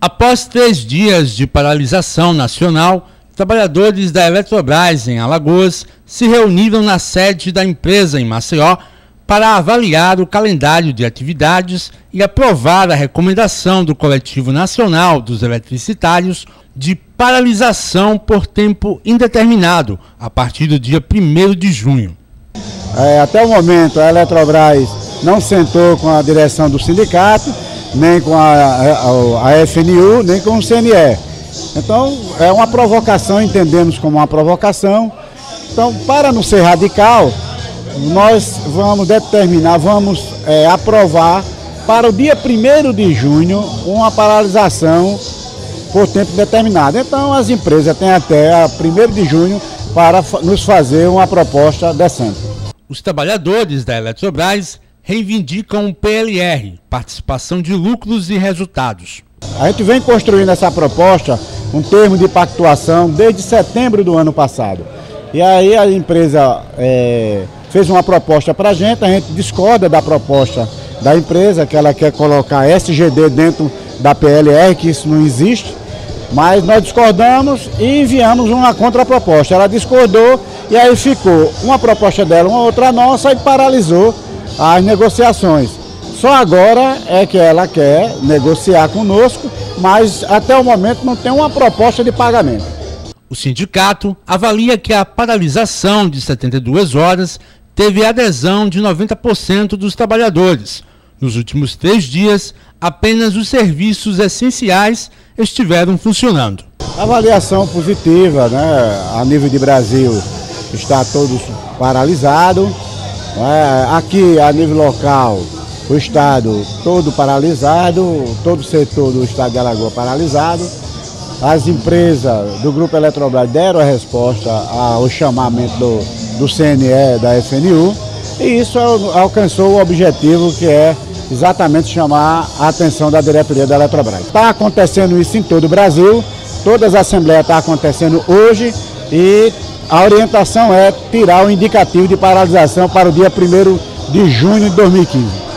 Após três dias de paralisação nacional, trabalhadores da Eletrobras em Alagoas se reuniram na sede da empresa em Maceió para avaliar o calendário de atividades e aprovar a recomendação do Coletivo Nacional dos Eletricitários de paralisação por tempo indeterminado a partir do dia 1 de junho. É, até o momento, a Eletrobras não sentou com a direção do sindicato nem com a, a, a FNU, nem com o CNE. Então, é uma provocação, entendemos como uma provocação. Então, para não ser radical, nós vamos determinar, vamos é, aprovar para o dia 1 de junho uma paralisação por tempo determinado. Então, as empresas têm até 1 de junho para nos fazer uma proposta decente. Os trabalhadores da Eletrobras reivindicam o PLR, participação de lucros e resultados. A gente vem construindo essa proposta, um termo de pactuação, desde setembro do ano passado. E aí a empresa é, fez uma proposta para a gente, a gente discorda da proposta da empresa, que ela quer colocar SGD dentro da PLR, que isso não existe, mas nós discordamos e enviamos uma contraproposta. Ela discordou e aí ficou uma proposta dela, uma outra nossa e paralisou as negociações. Só agora é que ela quer negociar conosco, mas até o momento não tem uma proposta de pagamento. O sindicato avalia que a paralisação de 72 horas teve adesão de 90% dos trabalhadores. Nos últimos três dias, apenas os serviços essenciais estiveram funcionando. Avaliação positiva, né? A nível de Brasil está todo paralisado. É, aqui, a nível local, o Estado todo paralisado, todo o setor do Estado de Alagoas paralisado. As empresas do Grupo Eletrobras deram a resposta ao chamamento do, do CNE, da FNU, e isso alcançou o objetivo que é exatamente chamar a atenção da diretoria da Eletrobras. Está acontecendo isso em todo o Brasil, todas as assembleias estão acontecendo hoje e a orientação é tirar o indicativo de paralisação para o dia 1 de junho de 2015.